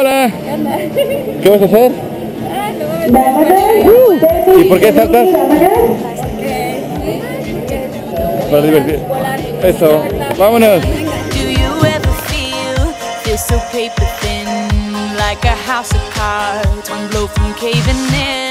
Hola. ¿Qué vas a hacer? ¿Y por qué saltas? Para divertir. Eso. Vámonos. So paper thin, like a house of cards, one blow caving in?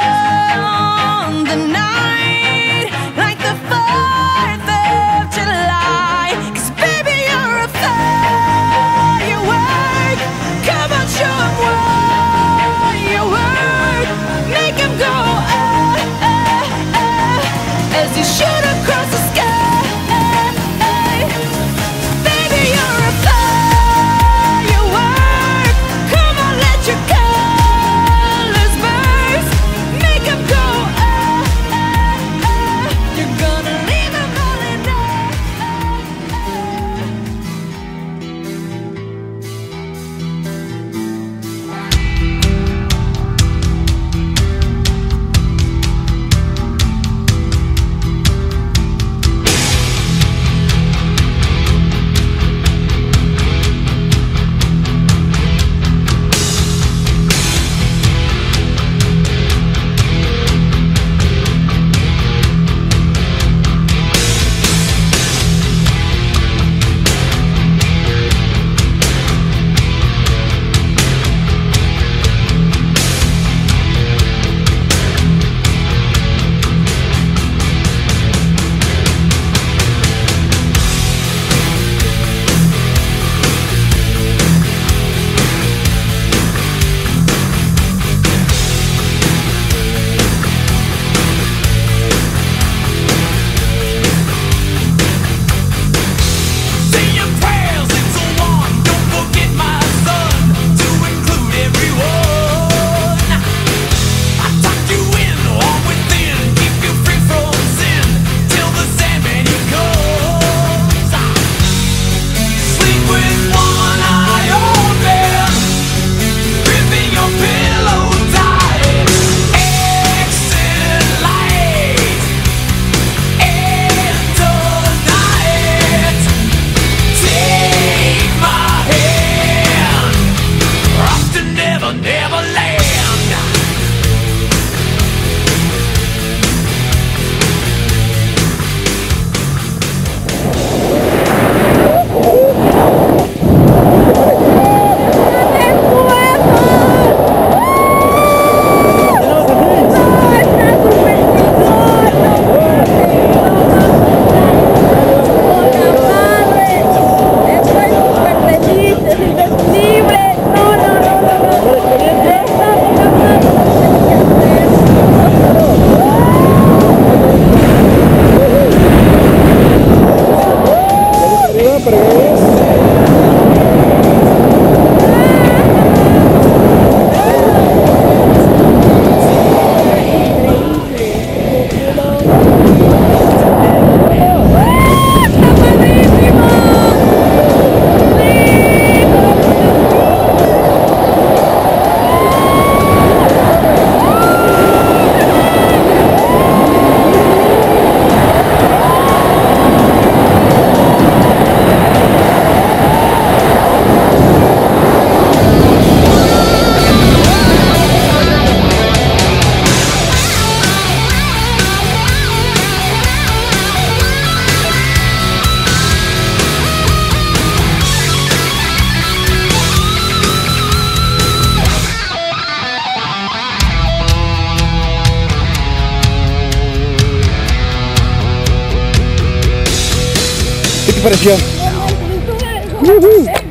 ¿Qué te pareció?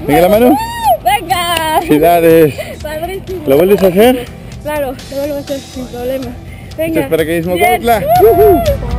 Venga la mano. Venga. Felicidades. Padrísimo. ¿Lo vuelves a hacer? Claro, lo vuelvo a hacer sin problema. Venga. espero que mismo. Cuautla. Ujú.